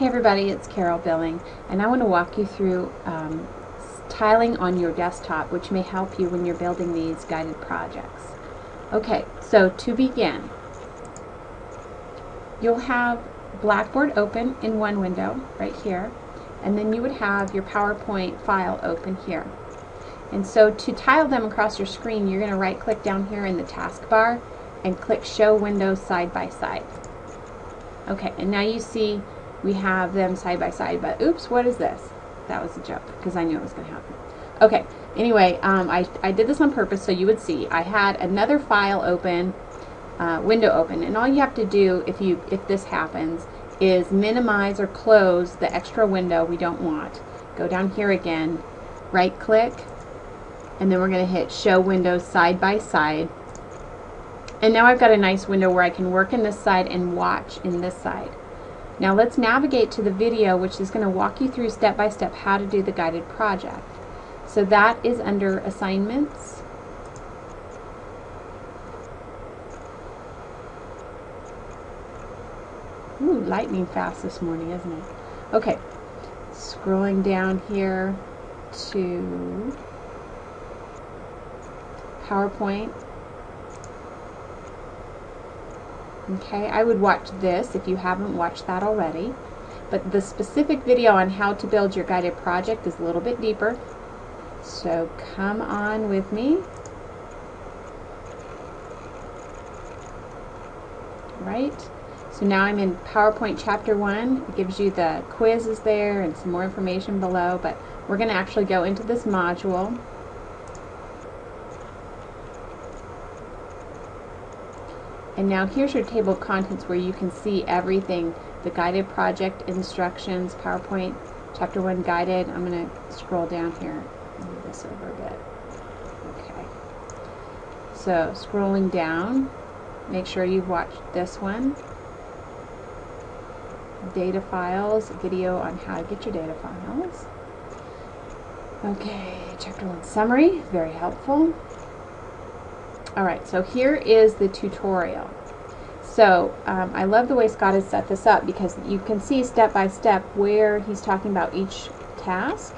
Hey everybody, it's Carol Billing, and I want to walk you through um, tiling on your desktop, which may help you when you're building these guided projects. Okay, so to begin, you'll have Blackboard open in one window, right here, and then you would have your PowerPoint file open here. And so to tile them across your screen, you're going to right click down here in the taskbar and click Show Windows Side by Side. Okay, and now you see we have them side by side, but oops, what is this? That was a joke, because I knew it was going to happen. Okay, anyway, um, I, I did this on purpose so you would see. I had another file open, uh, window open, and all you have to do if, you, if this happens is minimize or close the extra window we don't want. Go down here again, right click, and then we're going to hit show windows side by side. And now I've got a nice window where I can work in this side and watch in this side. Now let's navigate to the video which is going to walk you through step by step how to do the guided project. So that is under assignments. Ooh, lightning fast this morning, isn't it? Okay, scrolling down here to PowerPoint. Okay, I would watch this if you haven't watched that already. But the specific video on how to build your guided project is a little bit deeper. So come on with me. Right? So now I'm in PowerPoint chapter 1. It gives you the quizzes there and some more information below, but we're going to actually go into this module. And now here's your table of contents where you can see everything, the guided project instructions, PowerPoint, chapter 1 guided. I'm going to scroll down here move this over a bit. Okay. So scrolling down, make sure you've watched this one. Data files, video on how to get your data files. Okay, chapter 1 summary, very helpful. Alright, so here is the tutorial. So um, I love the way Scott has set this up because you can see step by step where he's talking about each task.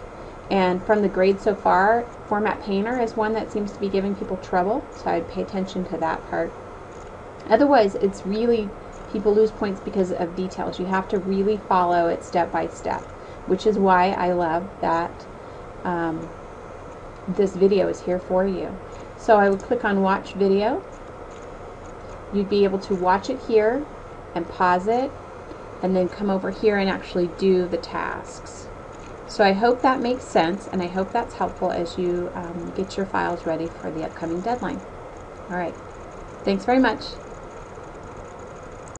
And from the grade so far, Format Painter is one that seems to be giving people trouble, so I'd pay attention to that part. Otherwise, it's really, people lose points because of details. You have to really follow it step by step, which is why I love that um, this video is here for you. So I would click on watch video. You'd be able to watch it here and pause it and then come over here and actually do the tasks. So I hope that makes sense and I hope that's helpful as you um, get your files ready for the upcoming deadline. All right. Thanks very much.